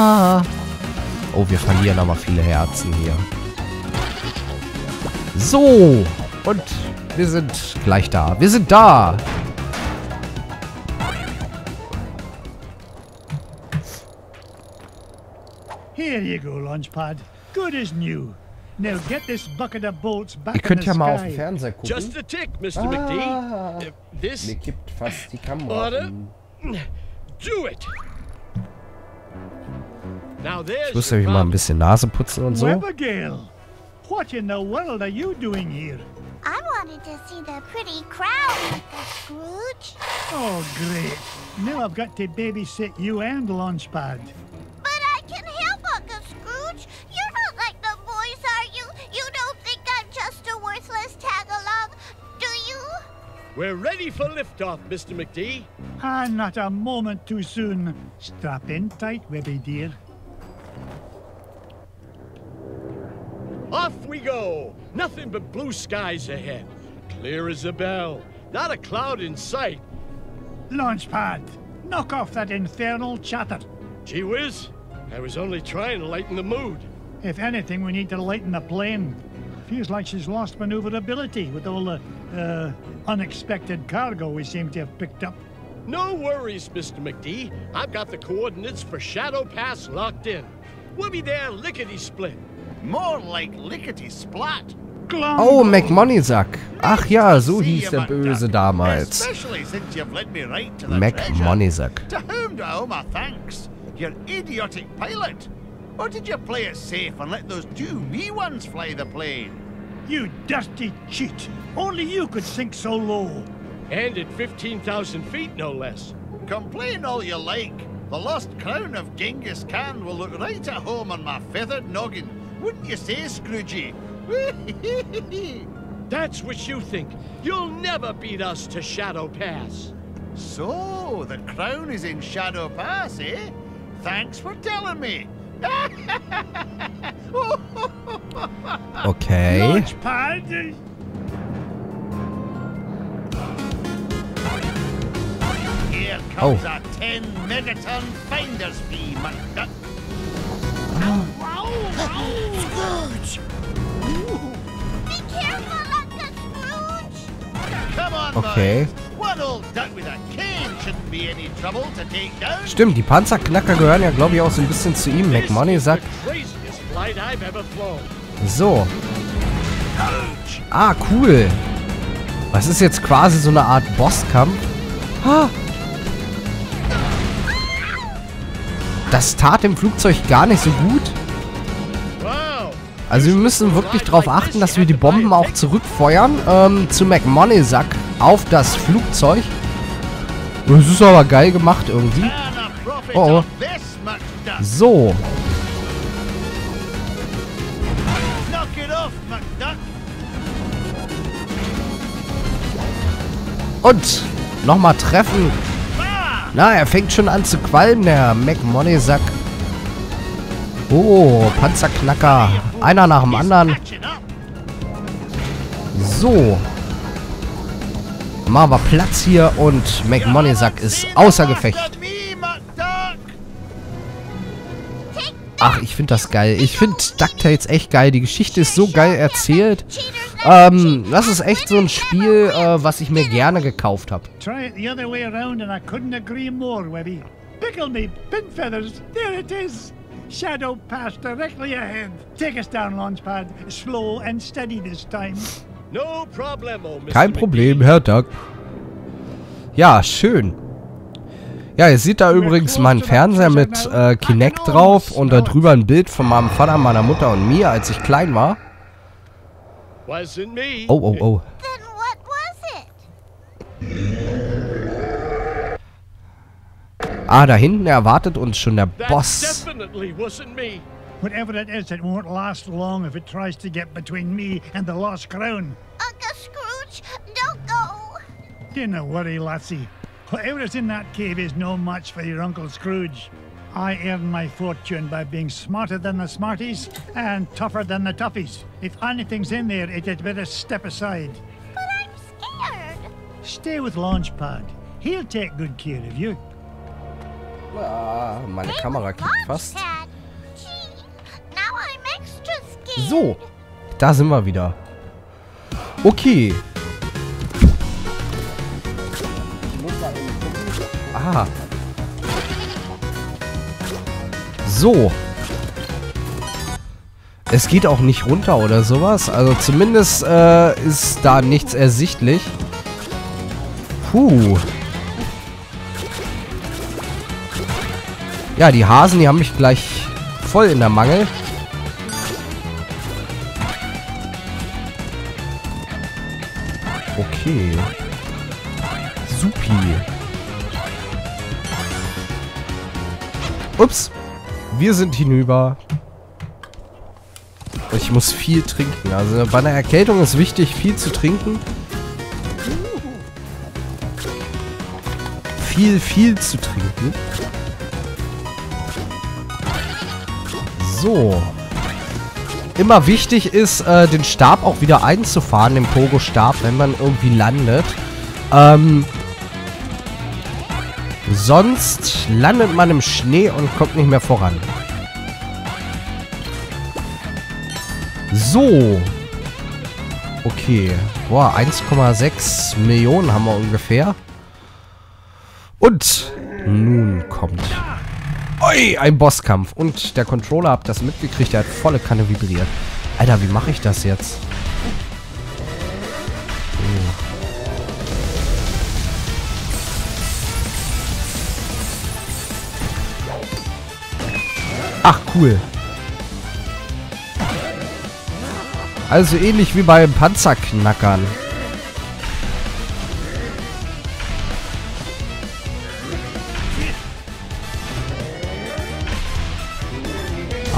Oh, wir verlieren aber viele Herzen hier. So. Und wir sind gleich da. Wir sind da. Here you go, Launchpad. Good as new. Now get this bucket of bolts back Ihr könnt ja mal auf den. Fernseher gucken. Just a tick, Mr. Ah. McD. Uh, this, Mir kippt fast die Kamera. Um. do it. Now there's Ich muss your nämlich mal ein bisschen Nase putzen und so. Abigail, what in the world are you doing here? I wanted to see the pretty crowd, Uncle Scrooge. Oh, great. Now I've got to babysit you and Launchpad. But I can help, Uncle Scrooge. You're not like the boys, are you? You don't think I'm just a worthless tag-along, do you? We're ready for liftoff, Mr. McD. Ah, not a moment too soon. Strap in tight, Webby dear. Off we go. Nothing but blue skies ahead. Clear as a bell. Not a cloud in sight. Launchpad, knock off that infernal chatter. Gee whiz. I was only trying to lighten the mood. If anything, we need to lighten the plane. Feels like she's lost maneuverability with all the uh, unexpected cargo we seem to have picked up. No worries, Mr. McD. I've got the coordinates for Shadow Pass locked in. We'll be there lickety-split. More like lickety splat. Oh, McMoneysack. Ach ja, so hieß der Böse damals. Especially since you've led me right to. McMoneysack. To whom do I owe my thanks? Your idiotic pilot. Or did you play it safe and let those two wee ones fly the plane? You dusty cheat! Only you could sink so low. And at 15,000 feet, no less. Complain all you like. The lost crown of Genghis Khan will look right at home on my feathered noggin. Wouldn't you say, Scroogey? That's what you think. You'll never beat us to Shadow Pass. so, the crown is in Shadow Pass, eh? Thanks for telling me. Okay. Launchpad! Here Oh. a 10 megaton finder's fee, McDuck. Okay. Stimmt, die Panzerknacker gehören ja, glaube ich, auch so ein bisschen zu ihm, ever flown. So. Ah, cool. Was ist jetzt quasi so eine Art Bosskampf? Das tat dem Flugzeug gar nicht so gut. Also wir müssen wirklich darauf achten, dass wir die Bomben auch zurückfeuern ähm, zu McMoneysack auf das Flugzeug. Das ist aber geil gemacht irgendwie. Oh, oh. So. Und nochmal treffen. Na, er fängt schon an zu qualmen, der McMoneysack. Oh, Panzerknacker. Einer nach dem anderen. So. Machen wir Platz hier und McMoneysack ist außer Gefecht. Ach, ich finde das geil. Ich finde DuckTales echt geil. Die Geschichte ist so geil erzählt. Ähm, das ist echt so ein Spiel, äh, was ich mir gerne gekauft habe. Try it the other way around and I couldn't agree more, Webby. Pickle me, pin feathers, there it is! Shadow pass directly ahead. Take us down, Launchpad. Slow and steady this time. No problemo, Mr. Kein. Problem, Herr Duck. Ja, schön. Ja, ihr seht da übrigens meinen Fernseher mit äh, Kinect drauf und da drüber ein Bild von meinem Vater, meiner Mutter und mir, als ich klein war. Oh, oh, oh. Ah, da hinten erwartet uns schon der That Boss. definitely wasn't me. Whatever it is, it won't last long if it tries to get between me and the lost crown. Uncle Scrooge, don't go! Do not worry, lassie. Whatever is in that cave is no match for your Uncle Scrooge. I earn my fortune by being smarter than the smarties and tougher than the toughies. If anything's in there, it had better step aside. But I'm scared. Stay with Launchpad. He'll take good care of you. Ah, meine Kamera kickt fast. So, da sind wir wieder. Okay. Ah. So. Es geht auch nicht runter oder sowas. Also zumindest äh, ist da nichts ersichtlich. Puh. Ja, die Hasen, die haben mich gleich voll in der Mangel. Okay. Supi. Ups. Wir sind hinüber. Ich muss viel trinken. Also bei einer Erkältung ist wichtig, viel zu trinken. Viel, viel zu trinken. So. Immer wichtig ist, äh, den Stab auch wieder einzufahren, den Pogo-Stab, wenn man irgendwie landet. Ähm, sonst landet man im Schnee und kommt nicht mehr voran. So. Okay. Boah, 1,6 Millionen haben wir ungefähr. Und nun kommt... Ui, ein Bosskampf. Und der Controller, habt das mitgekriegt, der hat volle Kanne vibriert. Alter, wie mache ich das jetzt? Ach, cool. Also ähnlich wie beim Panzerknackern.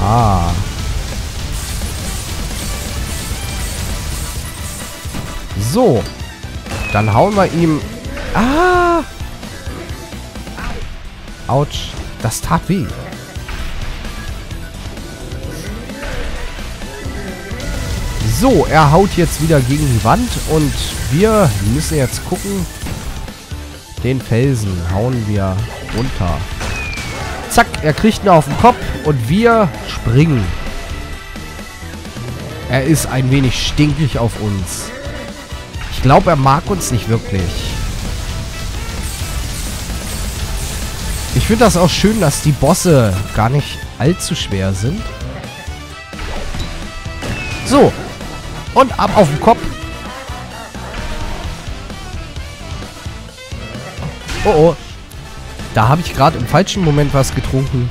Ah. So. Dann hauen wir ihm... Ah! Autsch. Das tat weh. So, er haut jetzt wieder gegen die Wand und wir müssen jetzt gucken. Den Felsen hauen wir runter. Zack, er kriegt ihn auf den Kopf und wir springen. Er ist ein wenig stinkig auf uns. Ich glaube, er mag uns nicht wirklich. Ich finde das auch schön, dass die Bosse gar nicht allzu schwer sind. So. Und ab auf den Kopf. Oh oh. Da habe ich gerade im falschen Moment was getrunken.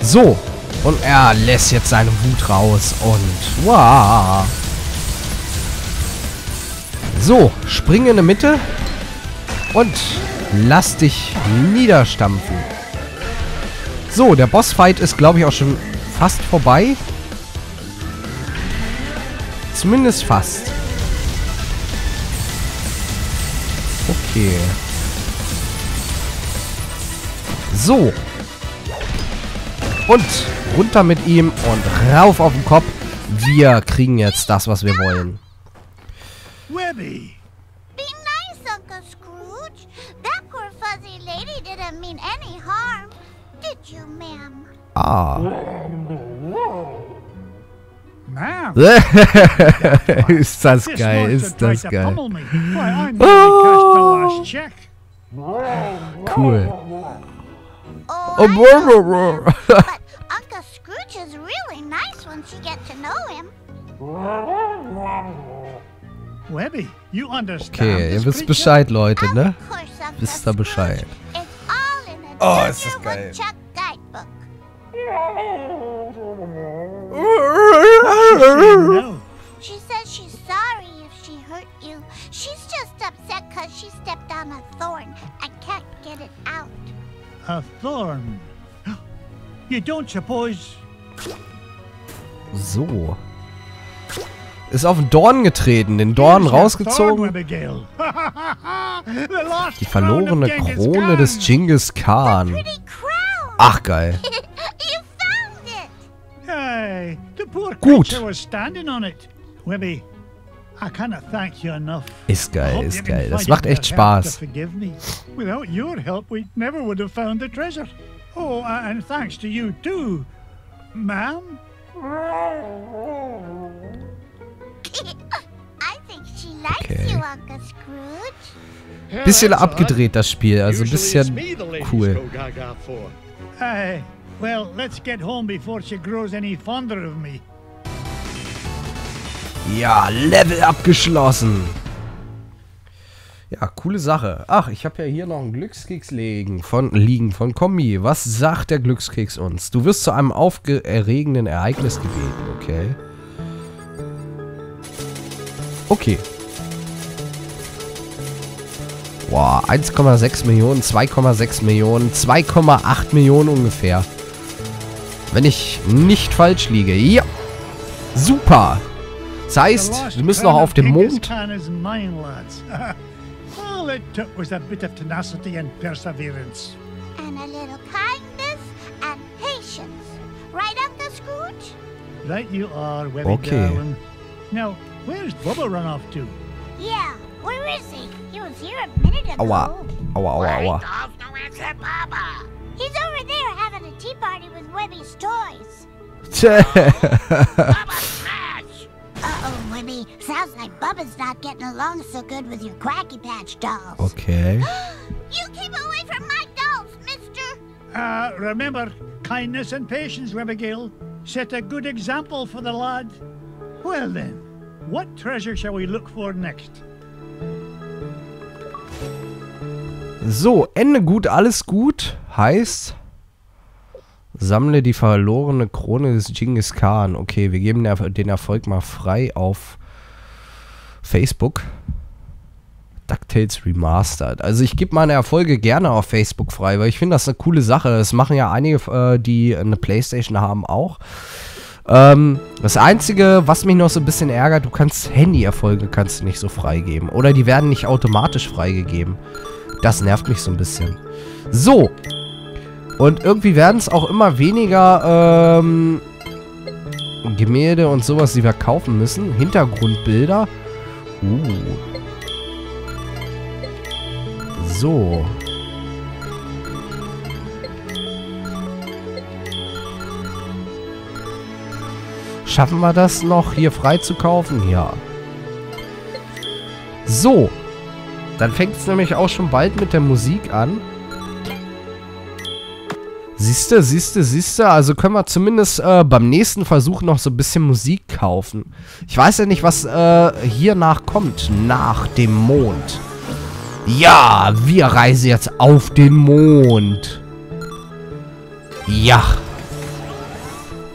So. Und er lässt jetzt seine Wut raus. Und wow. So, spring in die Mitte. Und lass dich niederstampfen. So, der Bossfight ist, glaube ich, auch schon fast vorbei. Zumindest fast. Okay. So. Und runter mit ihm und rauf auf den Kopf. Wir kriegen jetzt das, was wir wollen. Webby! Be nice, Uncle Scrooge. That poor fuzzy lady didn't mean any harm. Did you, ma'am? Ah. Ma'am! ist das This geil, monster ist tried das to geil. pummel me. Why, I nearly cashed the Oh. last check. Cool. Oh, Oh, I brr, know, brr, ma'am, brr. but Uncle Scrooge is really nice once you get to know him. Webby, you understand Okay, this ihr wisst creature? Bescheid, Leute, ne? Of course, Uncle Wisst ihr Bescheid. Scrooge. It's all in a Oh, ist das Junior geil. No. She says she's sorry if she hurt you. She's just upset because she stepped on a thorn and can't get it out. A thorn. You don't suppose... So. Ist auf den Dorn getreten, den Dorn rausgezogen. Die verlorene Krone des Genghis Khan. Ach, geil. enough. Ist geil, ist geil. Das macht echt Spaß. Oh, and thanks to you too, ma'am. Okay. Bisschen abgedreht, das Spiel. Also ein bisschen cool. Well, let's get home before she grows any fonder of me. Ja, Level abgeschlossen. Ja, coole Sache. Ach, ich habe ja hier noch einen Glückskeks liegen von, liegen von Kombi. Was sagt der Glückskeks uns? Du wirst zu einem aufgeregenden Ereignis gebeten, okay? Okay. Boah, 1,6 Millionen, 2,6 Millionen, 2,8 Millionen ungefähr. Wenn ich nicht falsch liege. Ja. Super. Das heißt, wir müssen noch auf den Genghis Mond. Khan is mine, lads. All it took was a bit of tenacity and perseverance. And a little kindness and patience. Right, Uncle Scrooge? Right you are, Webby Okay. darling. Now, where's Bubba run off to? Yeah. Where is he? He was here a minute ago. Aua. Aua, aua, aua. He's over there having a tea party with Webby's toys. Uh-oh, Webby. Sounds like Bubba's not getting along so good with your Quacky Patch dolls. okay. You keep away from my dolls, mister. Uh, remember, kindness and patience, Webigail. Set a good example for the lad. Well then, what treasure shall we look for next? So, Ende gut, alles gut. Heißt, sammle die verlorene Krone des Genghis Khan. Okay, wir geben den Erfolg mal frei auf Facebook. DuckTales Remastered. Also ich gebe meine Erfolge gerne auf Facebook frei, weil ich finde das eine coole Sache. Das machen ja einige, äh, die eine Playstation haben, auch. Ähm, das Einzige, was mich noch so ein bisschen ärgert, du kannst Handy-Erfolge kannst du nicht so freigeben. Oder die werden nicht automatisch freigegeben. Das nervt mich so ein bisschen. So. Und irgendwie werden es auch immer weniger ähm, Gemälde und sowas, die wir kaufen müssen. Hintergrundbilder. Uh. So. Schaffen wir das noch hier frei zu kaufen? Ja. So. Dann fängt es nämlich auch schon bald mit der Musik an. Siehste, siehste, siehste. Also können wir zumindest äh, beim nächsten Versuch noch so ein bisschen Musik kaufen. Ich weiß ja nicht, was äh, hiernach kommt. Nach dem Mond. Ja, wir reisen jetzt auf den Mond. Ja.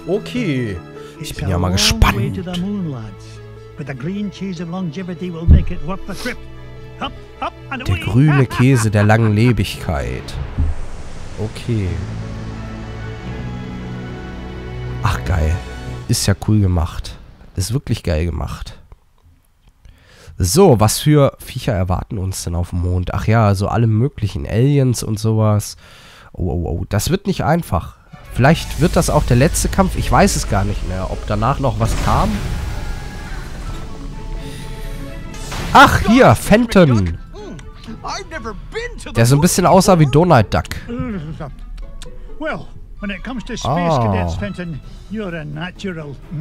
Okay. Ich bin ja mal gespannt. way to the moon, lads. But geil. Ist ja cool gemacht. Ist wirklich geil gemacht. So, was für Viecher erwarten uns denn auf dem Mond? Ach ja, so alle möglichen Aliens und sowas. Oh, oh, oh. Das wird nicht einfach. Vielleicht wird das auch der letzte Kampf. Ich weiß es gar nicht mehr, ob danach noch was kam. Ach, hier, Fenton. Der so ein bisschen aussah wie Donald Duck. Well, when it comes to space Ah. cadets, Fenton, you're a natural.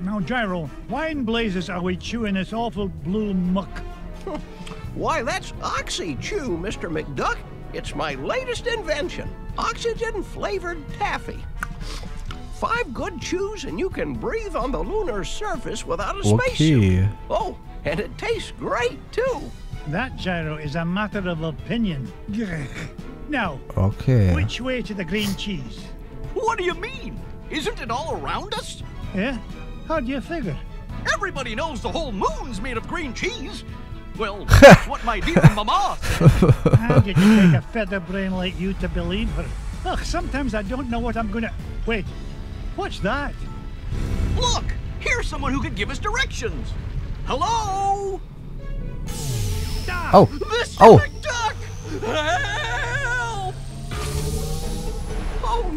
now, Gyro, why in blazes are we chewing this awful blue muck? Why, that's Oxy Chew, Mr. McDuck. It's my latest invention oxygen flavored taffy. Five good chews, and you can breathe on the lunar surface without a spacesuit. Okay. Oh, and it tastes great, too. That, Gyro, is a matter of opinion. now, Okay. which way to the green cheese? What do you mean? Isn't it all around us? Yeah? How do you figure? Everybody knows the whole moon's made of green cheese. Well, that's what my dear mama said. How did you take a feather brain like you to believe her? Ugh, sometimes I don't know what I'm gonna. Wait, what's that? Look, here's someone who could give us directions. Hello? Ah, Oh. Mr. Oh.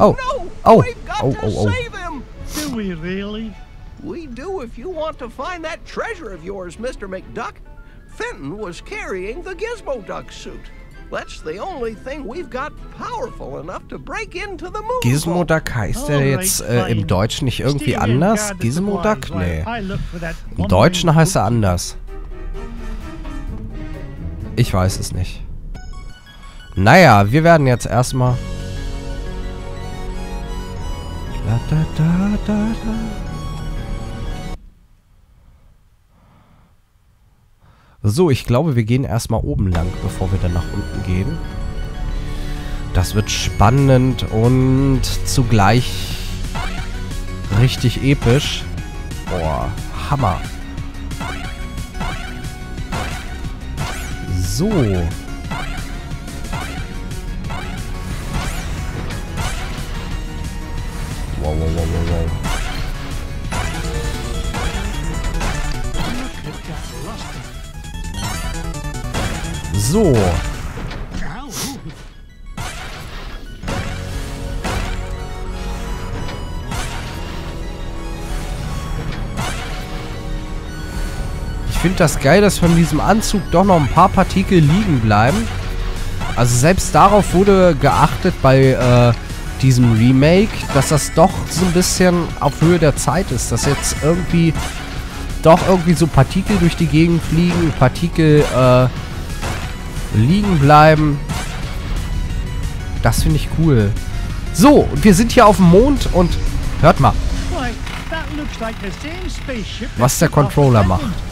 Oh, Oh. no! Oh. We've got Oh, to oh, oh. save him! Do we really? We do if you want to find that treasure of yours, Mr. McDuck. Fenton was carrying the Gizmo Duck suit. That's the only thing we've got powerful enough to break into the moon. Gizmo Duck heißt der jetzt äh, im Deutschen nicht irgendwie anders? Gizmo Duck? Nee. Im Deutschen heißt er anders. Ich weiß es nicht. Naja, wir werden jetzt erstmal... da, da, da, da. So, ich glaube, wir gehen erstmal oben lang, bevor wir dann nach unten gehen. Das wird spannend und zugleich richtig episch. Boah, Hammer. So. Wow, wow, wow, wow, wow. So. Ich finde das geil, dass von diesem Anzug doch noch ein paar Partikel liegen bleiben. Also selbst darauf wurde geachtet bei äh, diesem Remake, dass das doch so ein bisschen auf Höhe der Zeit ist. Dass jetzt irgendwie doch irgendwie so Partikel durch die Gegend fliegen, Partikel äh, liegen bleiben. Das finde ich cool. So, und wir sind hier auf dem Mond und hört mal, was der Controller macht.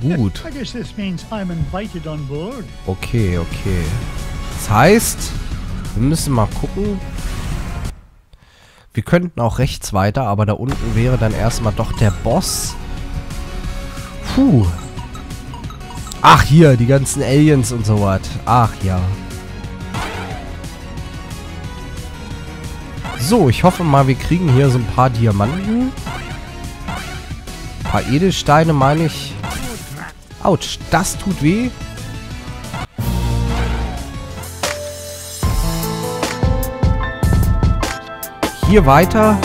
Gut. Okay, okay. Das heißt, wir müssen mal gucken. Wir könnten auch rechts weiter, aber da unten wäre dann erstmal doch der Boss. Puh. Ach, hier, die ganzen Aliens und so was. Ach, ja. So, ich hoffe mal, wir kriegen hier so ein paar Diamanten. Ein paar Edelsteine, meine ich. Autsch, das tut weh. Hier weiter.